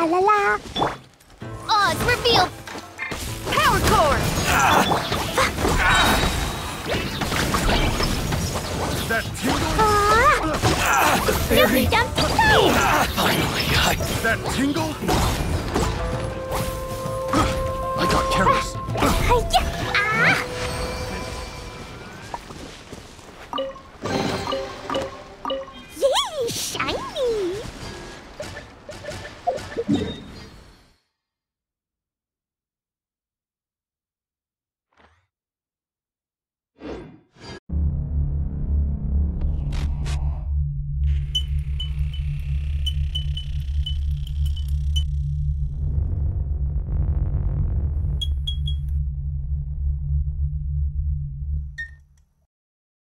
La la la. Odds revealed. Power core. That tingle? Ah, Dumpty dumpty go. Finally, I... That tingle? I got careless. hiya, ah. you